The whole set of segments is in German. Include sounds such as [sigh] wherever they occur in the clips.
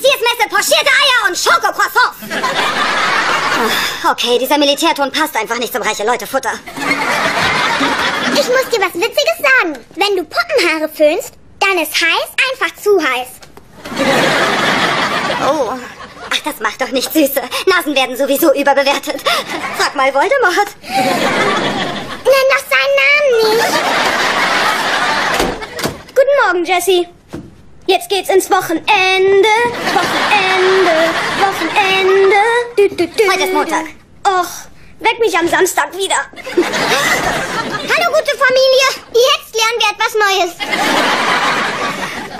Offiziersmesse pochierte Eier und Schokocroissants. Ah, Okay, dieser Militärton passt einfach nicht zum reiche Leute-Futter. Ich muss dir was Witziges sagen. Wenn du Puppenhaare föhnst, dann ist heiß einfach zu heiß. Oh. Ach, das macht doch nicht Süße. Nasen werden sowieso überbewertet. Frag mal Voldemort. Nenn doch seinen Namen nicht. Guten Morgen, Jessie. Jetzt geht's ins Wochenende. Wochenende. Wochenende. Du, du, du. Heute ist Montag. Och, weck mich am Samstag wieder. Hallo, gute Familie. Jetzt lernen wir etwas Neues.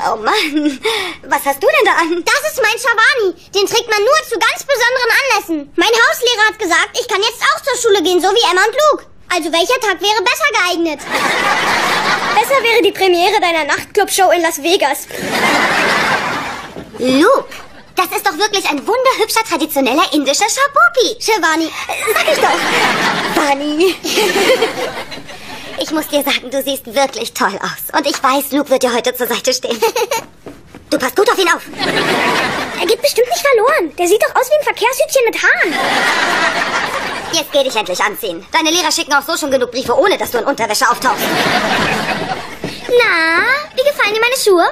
Oh Mann. Was hast du denn da an? Das ist mein Shawani. Den trägt man nur zu ganz besonderen Anlässen. Mein Hauslehrer hat gesagt, ich kann jetzt auch zur Schule gehen, so wie Emma und Luke. Also welcher Tag wäre besser geeignet? Besser wäre die Premiere deiner Nachtclub-Show in Las Vegas. Luke. Das ist doch wirklich ein wunderhübscher, traditioneller indischer Shabopi. Shivani. Sag ich doch. Bunny. [laughs] Ich muss dir sagen, du siehst wirklich toll aus. Und ich weiß, Luke wird dir heute zur Seite stehen. Du passt gut auf ihn auf. Er geht bestimmt nicht verloren. Der sieht doch aus wie ein Verkehrshütchen mit Haaren. Jetzt geh dich endlich anziehen. Deine Lehrer schicken auch so schon genug Briefe, ohne dass du in Unterwäsche auftauchst. Na, wie gefallen dir meine Schuhe?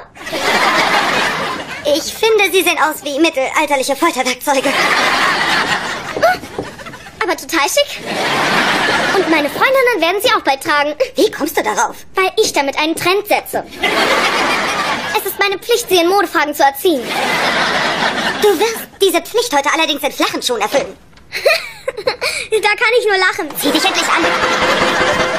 Ich finde, sie sehen aus wie mittelalterliche Folterwerkzeuge. Aber total schick. Und meine Freundinnen werden sie auch bald tragen. Wie kommst du darauf? Weil ich damit einen Trend setze. Es ist meine Pflicht, sie in Modefragen zu erziehen. Du wirst diese Pflicht heute allerdings in flachen Schuhen erfüllen. [laughs] Da kann ich nur lachen. Zieh dich endlich an.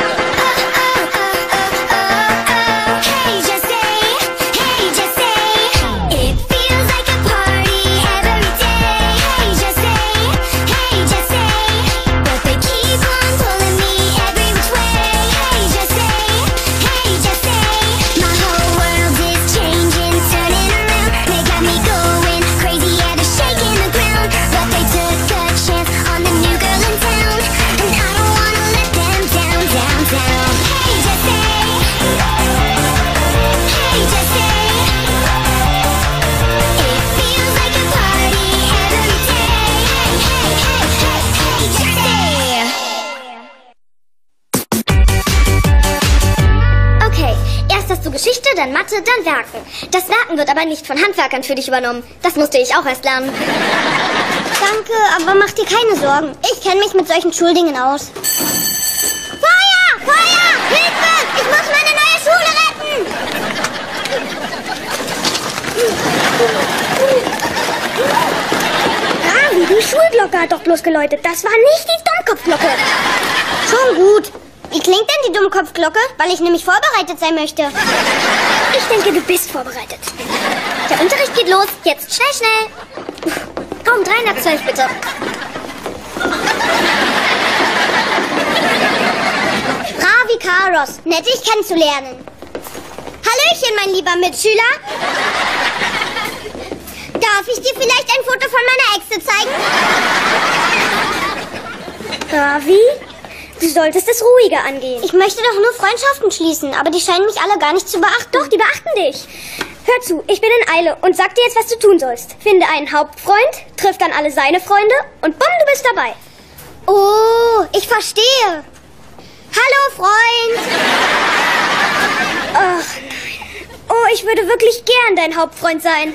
Mathe, dann Werken. Das Werken wird aber nicht von Handwerkern für dich übernommen. Das musste ich auch erst lernen. Danke, aber mach dir keine Sorgen. Ich kenne mich mit solchen Schuldingen aus. Feuer! Feuer! Hilfe! Ich muss meine neue Schule retten! Ravi, die Schulglocke hat doch bloß geläutet. Das war nicht die Dummkopfglocke. Schon gut. Wie klingt denn die Dummkopfglocke? Weil ich nämlich vorbereitet sein möchte. Ich denke, du bist vorbereitet. Der Unterricht geht los. Jetzt schnell, schnell. Raum 312 bitte. Ravi Karos, nett dich kennenzulernen. Hallöchen, mein lieber Mitschüler. Darf ich dir vielleicht ein Foto von meiner Exe zeigen? Ravi, du solltest es ruhiger angehen. Ich möchte doch nur Freundschaften schließen, aber die scheinen mich alle gar nicht zu beachten. Doch, die beachten dich. Hör zu, ich bin in Eile und sag dir jetzt, was du tun sollst. Finde einen Hauptfreund, triff dann alle seine Freunde und bumm, du bist dabei. Oh, ich verstehe. Hallo, Freund. Ach. Oh, ich würde wirklich gern dein Hauptfreund sein.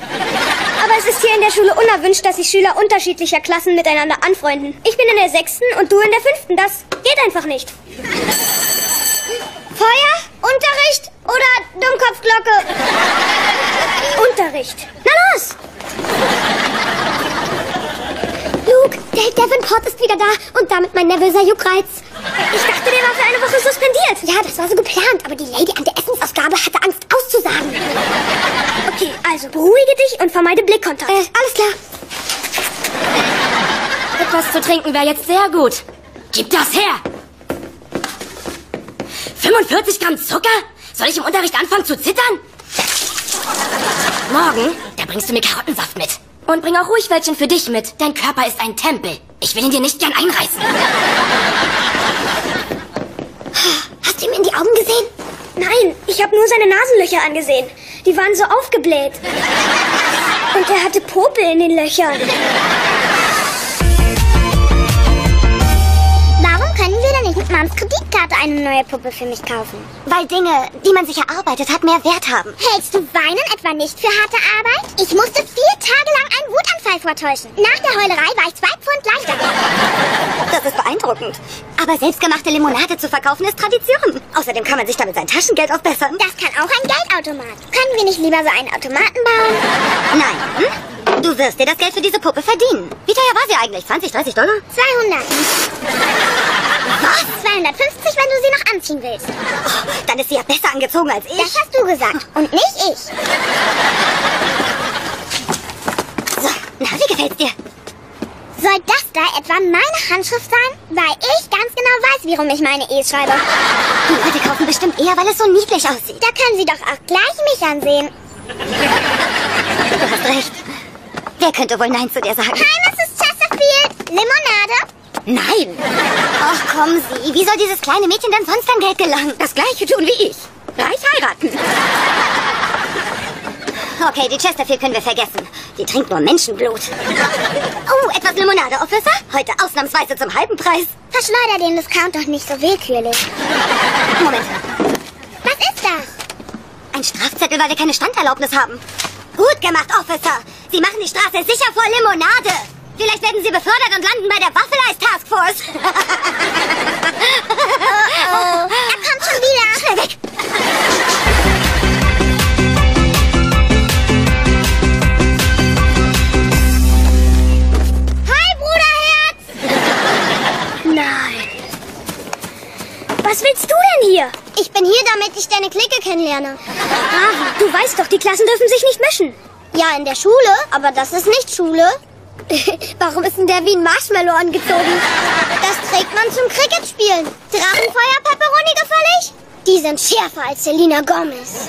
Aber es ist hier in der Schule unerwünscht, dass sich Schüler unterschiedlicher Klassen miteinander anfreunden. Ich bin in der sechsten und du in der fünften. Das geht einfach nicht. Feuer, Unterricht oder Dummkopfglocke? Unterricht. Na los! Der Davenport ist wieder da und damit mein nervöser Juckreiz. Ich dachte, der war für eine Woche suspendiert. Ja, das war so geplant, aber die Lady an der Essensausgabe hatte Angst auszusagen. Okay, also beruhige dich und vermeide Blickkontakt. Äh, alles klar. Etwas zu trinken wäre jetzt sehr gut. Gib das her! 45 Gramm Zucker? Soll ich im Unterricht anfangen zu zittern? Morgen, da bringst du mir Karottensaft mit. Und bring auch ruhig welchen für dich mit. Dein Körper ist ein Tempel. Ich will ihn dir nicht gern einreißen. Hast du ihm in die Augen gesehen? Nein, ich habe nur seine Nasenlöcher angesehen. Die waren so aufgebläht. Und er hatte Popel in den Löchern. Mams Kreditkarte eine neue Puppe für mich kaufen? Weil Dinge, die man sich erarbeitet hat, mehr Wert haben. Hältst du Weinen etwa nicht für harte Arbeit? Ich musste vier Tage lang einen Wutanfall vortäuschen. Nach der Heulerei war ich zwei Pfund leichter. Das ist beeindruckend. Aber selbstgemachte Limonade zu verkaufen ist Tradition. Außerdem kann man sich damit sein Taschengeld aufbessern. Das kann auch ein Geldautomat. Können wir nicht lieber so einen Automaten bauen? Nein. Hm? Du wirst dir das Geld für diese Puppe verdienen. Wie teuer war sie eigentlich? 20, 30 Dollar? 200. Was? 250, wenn du sie noch anziehen willst. Oh, dann ist sie ja besser angezogen als ich. Das hast du gesagt und nicht ich. So, na, wie gefällt's dir? Soll das da etwa meine Handschrift sein? Weil ich ganz genau weiß, warum ich meine E schreibe. Die Leute kaufen bestimmt eher, weil es so niedlich aussieht. Da können sie doch auch gleich mich ansehen. Du hast recht. Wer könnte wohl Nein zu dir sagen? Hi, Mrs. Chesterfield. Limonade? Nein. Ach, kommen Sie. Wie soll dieses kleine Mädchen denn sonst an Geld gelangen? Das gleiche tun wie ich. Reich heiraten. Okay, die Chesterfield können wir vergessen. Die trinkt nur Menschenblut. Oh, etwas Limonade, Officer? Heute ausnahmsweise zum halben Preis. Verschleuder den Discount doch nicht so willkürlich. Moment. Was ist das? Ein Strafzettel, weil wir keine Standerlaubnis haben. Gut gemacht, Officer. Sie machen die Straße sicher vor Limonade. Vielleicht werden Sie befördert und landen bei der Waffeleis Taskforce. Oh, [laughs] er kommt schon wieder. Schnell weg. Hi, Bruderherz. Nein. Was willst du denn hier? Ich bin hier, damit ich deine Clique kennenlerne. Ah, du weißt doch, die Klassen dürfen sich nicht mischen. Ja, in der Schule, aber das ist nicht Schule. [laughs] Warum ist denn der wie ein Marshmallow angezogen? Das trägt man zum Cricket-Spielen. Drachenfeuer, Pepperoni gefällig? Die sind schärfer als Selina Gomez.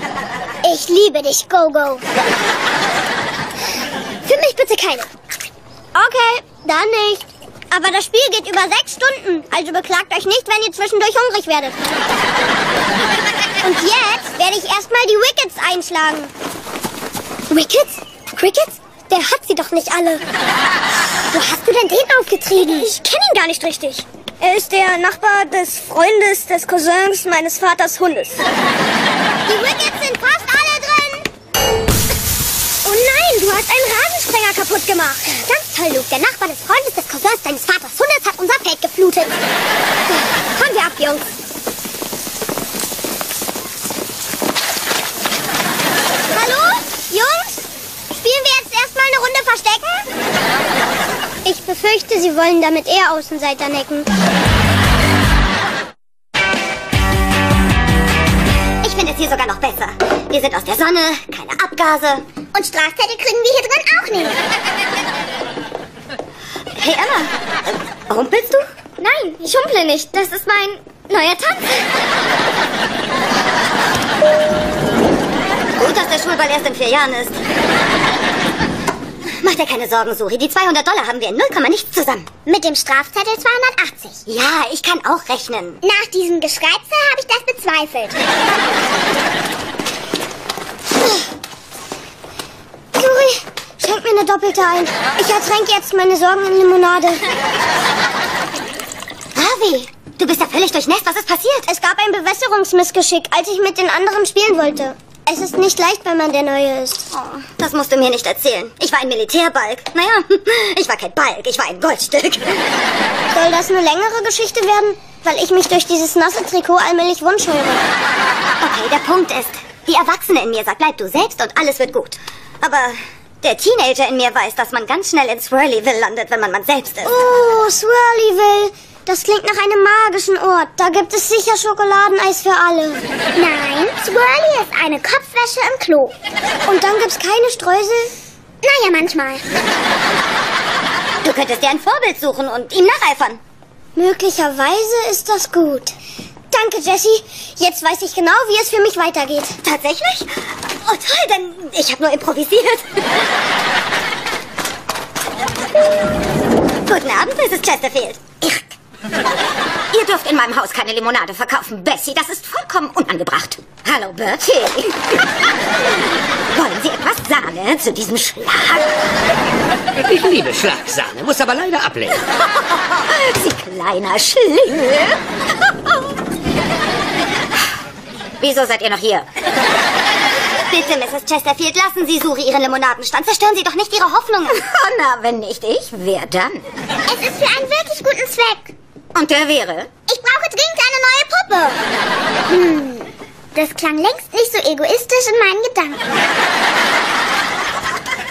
Ich liebe dich, Go-Go. Für mich bitte keine. Okay, dann nicht. Aber das Spiel geht über sechs Stunden, also beklagt euch nicht, wenn ihr zwischendurch hungrig werdet. Und jetzt werde ich erstmal die Wickets einschlagen. Wickets? Crickets? Der hat sie doch nicht alle. Wo hast du denn den aufgetrieben? Ich kenne ihn gar nicht richtig. Er ist der Nachbar des Freundes des Cousins meines Vaters Hundes. Die Wickets sind fast alle drin. Oh nein, du hast einen Rasensprenger kaputt gemacht. Ganz toll, Luke. Der Nachbar des Freundes des Cousins deines Vaters Hundes hat unser Feld geflutet. Fahren wir ab, Jungs. Hallo? Jungs? Spielen wir jetzt erstmal eine Runde Verstecken? Ich befürchte, sie wollen damit eher Außenseiter necken. Ich finde es hier sogar noch besser. Wir sind aus der Sonne, keine Abgase. Und Strafzettel kriegen wir hier drin auch nicht. Hey Emma, äh, rumpelst du? Nein, ich humple nicht. Das ist mein neuer Tanz. Gut, dass der Schulball erst in vier Jahren ist. Mach dir keine Sorgen, Suri. Die 200 Dollar haben wir in 0, nichts zusammen. Mit dem Strafzettel 280. Ja, ich kann auch rechnen. Nach diesem Geschreize habe ich das bezweifelt. [laughs] Juri, schenk mir eine doppelte ein. Ich ertränke jetzt meine Sorgen in Limonade. Harvey, du bist ja völlig durchnässt. Was ist passiert? Es gab ein Bewässerungsmissgeschick, als ich mit den anderen spielen wollte. Es ist nicht leicht, wenn man der Neue ist. Oh, das musst du mir nicht erzählen. Ich war ein Militärbalg. Naja, [laughs] ich war kein Balg, ich war ein Goldstück. Soll das eine längere Geschichte werden? Weil ich mich durch dieses nasse Trikot allmählich wunsch höre. Okay, der Punkt ist, die Erwachsene in mir sagt, bleib du selbst und alles wird gut. Aber der Teenager in mir weiß, dass man ganz schnell in Swirlyville landet, wenn man man selbst ist. Oh, Swirlyville. Das klingt nach einem magischen Ort. Da gibt es sicher Schokoladeneis für alle. Nein, Swirly ist eine Kopfwäsche im Klo. Und dann gibt's keine Streusel? Naja, manchmal. Du könntest dir ein Vorbild suchen und ihm nacheifern. Möglicherweise ist das gut. Danke, Jessie. Jetzt weiß ich genau, wie es für mich weitergeht. Tatsächlich? Oh toll, denn ich habe nur improvisiert. Guten Abend, Mrs. Chesterfield. Irk. Ihr dürft in meinem Haus keine Limonade verkaufen, Bessie. Das ist vollkommen unangebracht. Hallo, Bertie. Wollen Sie etwas Sahne zu diesem Schlag? Ich liebe Schlagsahne, muss aber leider ablehnen. [laughs] Sie kleiner Schlingel. Wieso seid ihr noch hier? Bitte, Mrs. Chesterfield, lassen Sie Suri Ihren Limonadenstand. Zerstören Sie doch nicht Ihre Hoffnungen. Oh, [laughs] na, wenn nicht ich, wer dann? Es ist für einen wirklich guten Zweck. Und der wäre? Ich brauche dringend eine neue Puppe. Hm, das klang längst nicht so egoistisch in meinen Gedanken.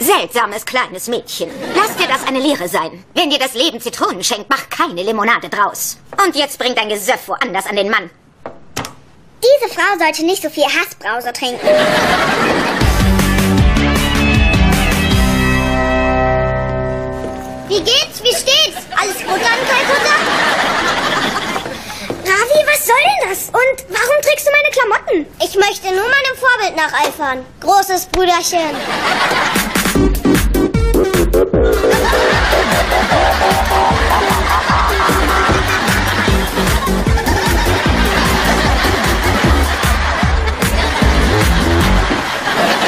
Seltsames kleines Mädchen. Lass dir das eine Lehre sein. Wenn dir das Leben Zitronen schenkt, mach keine Limonade draus. Und jetzt bring dein Gesöff woanders an den Mann. Diese Frau sollte nicht so viel Hassbrause trinken. Ich möchte nur meinem Vorbild nacheifern. Großes Brüderchen.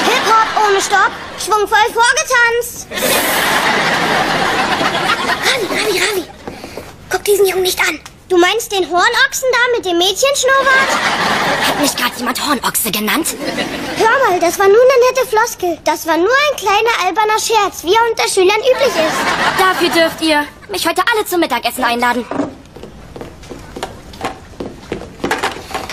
Hip-Hop ohne Stopp, schwungvoll vorgetanzt. Ravi, Ravi, Ravi. Guck diesen Jungen nicht an. Du meinst den Hornochsen da mit dem Mädchenschnurrbart? Hat mich gerade jemand Hornochse genannt? Hör mal, das war nur eine nette Floskel. Das war nur ein kleiner alberner Scherz, wie er unter Schülern üblich ist. Dafür dürft ihr mich heute alle zum Mittagessen einladen.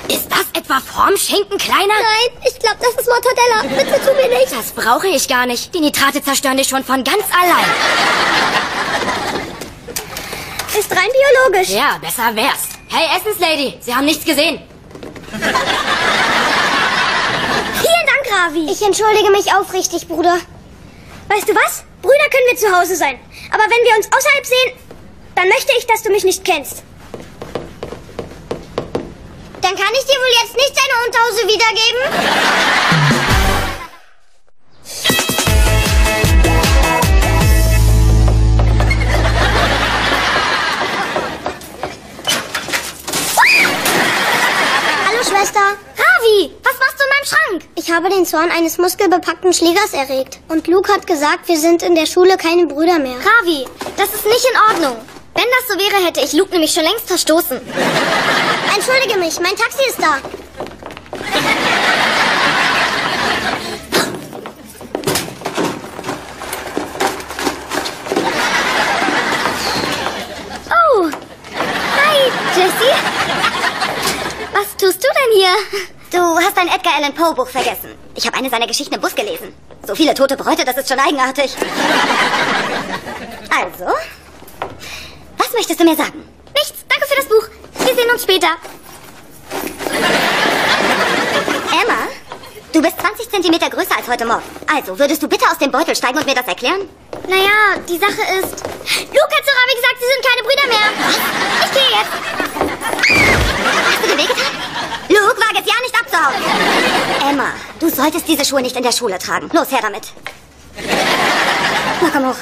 Ist das etwa Formschinken, Kleiner? Nein, ich glaube, das ist Mortadella. Bitte tu mir nichts. Das brauche ich gar nicht. Die Nitrate zerstören dich schon von ganz allein. Ist rein biologisch. Ja, besser wär's. Hey, Essenslady, Sie haben nichts gesehen. Vielen Dank, Ravi. Ich entschuldige mich aufrichtig, Bruder. Weißt du was? Brüder können wir zu Hause sein. Aber wenn wir uns außerhalb sehen, dann möchte ich, dass du mich nicht kennst. Dann kann ich dir wohl jetzt nicht deine Unterhose wiedergeben? Schwester. Ravi, was machst du in meinem Schrank? Ich habe den Zorn eines muskelbepackten Schlägers erregt. Und Luke hat gesagt, wir sind in der Schule keine Brüder mehr. Ravi, das ist nicht in Ordnung. Wenn das so wäre, hätte ich Luke nämlich schon längst verstoßen. Entschuldige mich, mein Taxi ist da. Oh, hi, Jessie. Was tust du denn hier? Du hast ein Edgar Allan Poe Buch vergessen. Ich habe eine seiner Geschichten im Bus gelesen. So viele tote Bräute, das ist schon eigenartig. [laughs] Also, was möchtest du mir sagen? Nichts, danke für das Buch. Wir sehen uns später. Emma, du bist 20 Zentimeter größer als heute Morgen. Also, würdest du bitte aus dem Beutel steigen und mir das erklären? Naja, die Sache ist... Luke hat zu Ravi gesagt, sie sind keine Brüder mehr. Ich gehe jetzt. Hast du dir wehgetan? Luke, wage es ja nicht abzuhauen. Emma, du solltest diese Schuhe nicht in der Schule tragen. Los, her damit. Na, komm hoch.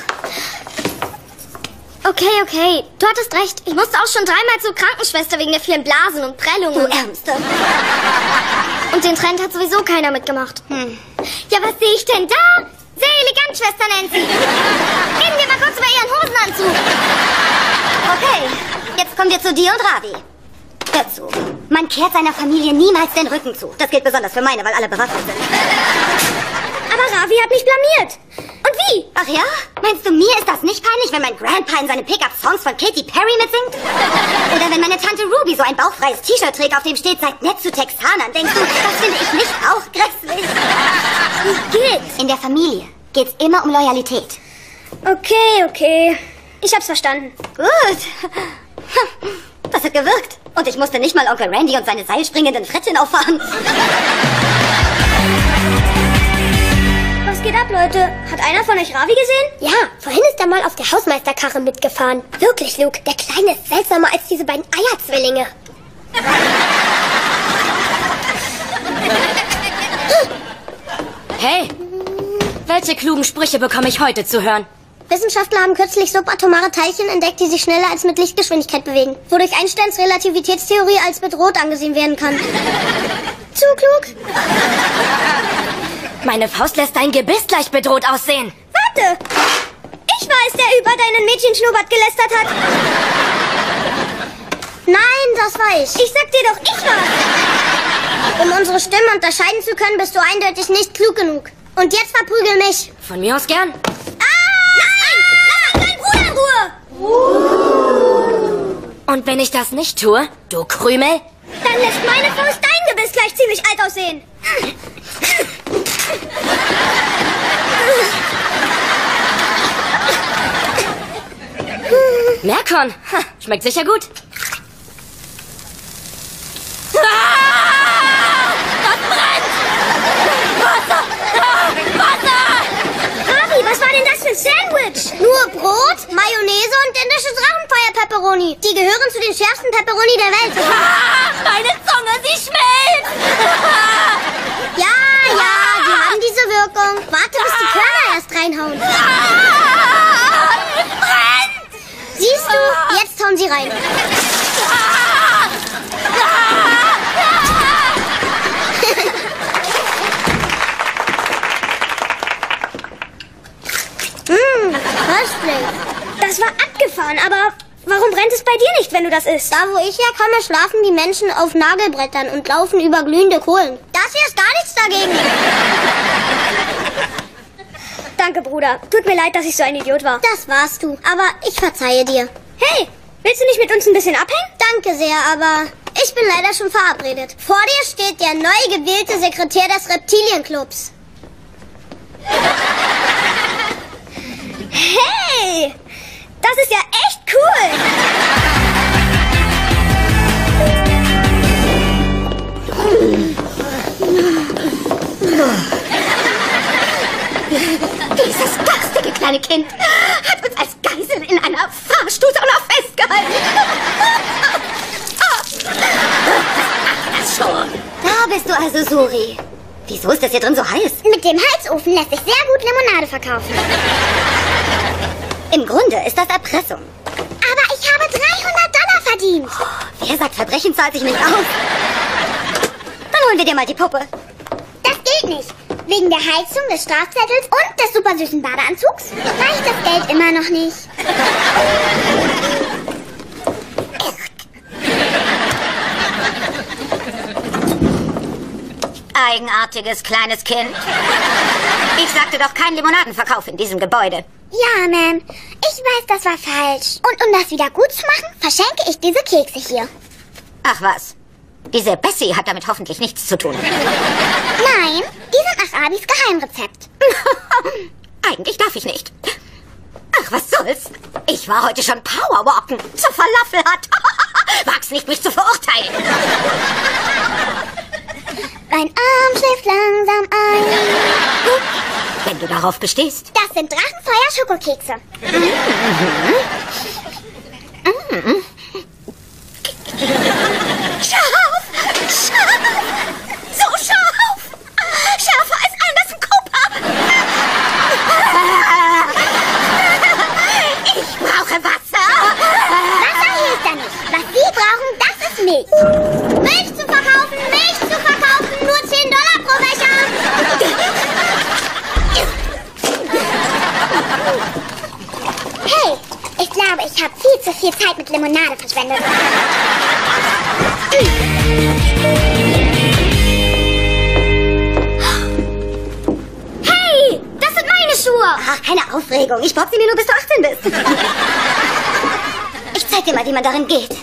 Okay, okay. Du hattest recht. Ich musste auch schon dreimal zur Krankenschwester wegen der vielen Blasen und Prellungen. Du Ärmste. Und den Trend hat sowieso keiner mitgemacht. Hm. Ja, was sehe ich denn da? Sehr elegant, Schwester Nancy. Reden wir mal kurz über Ihren Hosenanzug. Okay, jetzt kommen wir zu dir und Ravi. Hör zu. Man kehrt seiner Familie niemals den Rücken zu. Das gilt besonders für meine, weil alle bewaffnet sind. Aber Ravi hat mich blamiert. Und wie? Ach ja? Meinst du, mir ist das nicht peinlich, wenn mein Grandpa in seine Pickup-Songs von Katy Perry mitsingt? Oder wenn meine Tante Ruby so ein bauchfreies T-Shirt trägt, auf dem steht, seid nett zu Texanern. Denkst du, das finde ich nicht auch grässlich? Wie geht's? In der Familie geht's immer um Loyalität. Okay, okay. Ich hab's verstanden. Gut. Das hat gewirkt. Und ich musste nicht mal Onkel Randy und seine seilspringenden Frettchen auffahren. Was geht ab, Leute? Hat einer von euch Ravi gesehen? Ja, vorhin ist er mal auf der Hausmeisterkarre mitgefahren. Wirklich, Luke. Der Kleine ist seltsamer als diese beiden Eierzwillinge. Hey, welche klugen Sprüche bekomme ich heute zu hören? Wissenschaftler haben kürzlich subatomare Teilchen entdeckt, die sich schneller als mit Lichtgeschwindigkeit bewegen, wodurch Einsteins Relativitätstheorie als bedroht angesehen werden kann. [laughs] Zu klug? Meine Faust lässt dein Gebiss gleich bedroht aussehen. Warte! Ich war es, der über deinen Mädchenschnurrbart gelästert hat. Nein, das war ich. Ich sag dir doch, ich war's. Um unsere Stimmen unterscheiden zu können, bist du eindeutig nicht klug genug. Und jetzt verprügel mich. Von mir aus gern. Ruhe! Und wenn ich das nicht tue, du Krümel, Dann lässt meine Faust dein Gebiss gleich ziemlich alt aussehen. Merkon, schmeckt sicher gut. Ah! Das brennt! Wasser! Ah! Wasser! Ravi, was war denn das für ein Sandwich? Nur Brot, Mayonnaise und indische Drachenfeuer-Pepperoni. Die gehören zu den schärfsten Pepperoni der Welt. Meine Zunge, sie schmilzt! Ja, ja, die haben diese Wirkung. Warte, bis die Körner erst reinhauen. Ah! Siehst du, jetzt hauen sie rein. Köstlich. Das war abgefahren, aber warum brennt es bei dir nicht, wenn du das isst? Da, wo ich herkomme, schlafen die Menschen auf Nagelbrettern und laufen über glühende Kohlen. Das hier ist gar nichts dagegen. Danke, Bruder. Tut mir leid, dass ich so ein Idiot war. Das warst du. Aber ich verzeihe dir. Hey, willst du nicht mit uns ein bisschen abhängen? Danke sehr, aber ich bin leider schon verabredet. Vor dir steht der neu gewählte Sekretär des Reptilienclubs. Hey, das ist ja echt cool. Dieses garstige kleine Kind hat uns als Geiseln in einer Fahrstuhlsauna festgehalten. Das schon. Da bist du also, Suri. Wieso ist das hier drin so heiß? Mit dem Heizofen lässt sich sehr gut Limonade verkaufen. Im Grunde ist das Erpressung. Aber ich habe 300 Dollar verdient. Wer sagt, Verbrechen zahlt sich nicht aus? Dann holen wir dir mal die Puppe. Das geht nicht. Wegen der Heizung, des Strafzettels und des super süßen Badeanzugs reicht das Geld immer noch nicht. Eigenartiges kleines Kind. Ich sagte doch kein Limonadenverkauf in diesem Gebäude. Ja, Ma'am. Ich weiß, das war falsch. Und um das wieder gut zu machen, verschenke ich diese Kekse hier. Ach was. Diese Bessie hat damit hoffentlich nichts zu tun. Nein, die sind nach Abis Geheimrezept. [laughs] Eigentlich darf ich nicht. Ach, was soll's? Ich war heute schon Powerwalken zur Falafelhut. [laughs] Wag's nicht, mich zu verurteilen. Mein Arm schläft langsam ein. [laughs] Wenn du darauf bestehst. Das sind Drachenfeuer-Schokokekse. Scharf! Scharf! So scharf! Schärfer als Anderson Cooper! Ich brauche Wasser! Wasser hilft da nicht. Was Sie brauchen, das ist Milch. Milch zu verkaufen, Milch zu verkaufen. Nur 10 Dollar pro Becher. Hey, ich glaube, ich habe viel Zeit mit Limonade verschwendet. Hey, das sind meine Schuhe. Ach, keine Aufregung. Ich brauch sie mir nur, bis du 18 bist. Ich zeig dir mal, wie man darin geht.